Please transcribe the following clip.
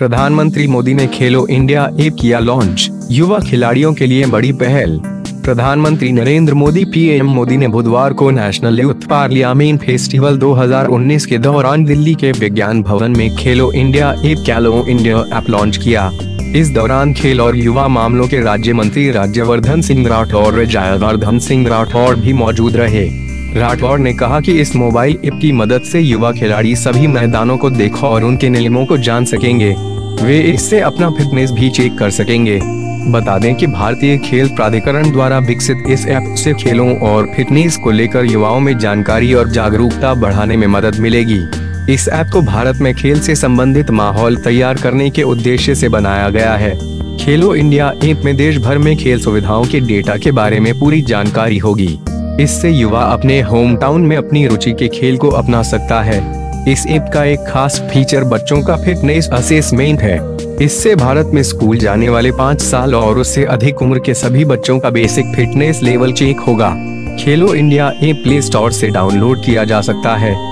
प्रधानमंत्री मोदी ने खेलो India app किया लॉन्च युवा खिलाड़ियों के लिए बड़ी पहल। प्रधानमंत्री नरेंद्र मोदी, पीएम मोदी ने बुधवार को नेशनल यूथ पार्लियामेंट फेस्टिवल 2019 के दौरान दिल्ली के विज्ञान भवन में Khelo India app Khelo India app launch किया। इस दौरान खेल और युवा मामलों के राज्य मंत्री राज्यवर्धन सिंह राठौर, जयवर्धन सिंह राठौर भी मौजूद रहे। राठौर ने कहा कि इस मोबाइल ऐप की मदद से युवा खिलाड़ी सभी मैदानों को देखो और उनके नियमों को जान सकेंगे। वे इससे अपना फिटनेस भी चेक कर सकेंगे। बता दें कि भारतीय खेल प्राधिकरण द्वारा विकसित इस ऐप से खेलों और फिटनेस को लेकर युवाओं में जानकारी और जागरूकता बढ़ाने में मदद मिलेगी। इस ऐप को भारत में खेल से संबंधित माहौल तैयार करने के उद्देश्य से बनाया गया है। खेलो इंडिया ऐप में देश भर में खेल सुविधाओं के डेटा के बारे में पूरी जानकारी होगी। इससे युवा अपने होम टाउन में अपनी रुचि के खेल को अपना सकता है। इस ऐप का एक खास फीचर बच्चों का फिटनेस असेसमेंट है। इससे भारत में स्कूल जाने वाले पाँच साल और उससे अधिक उम्र के सभी बच्चों का बेसिक फिटनेस लेवल चेक होगा। Khelo India app play store से डाउनलोड किया जा सकता है।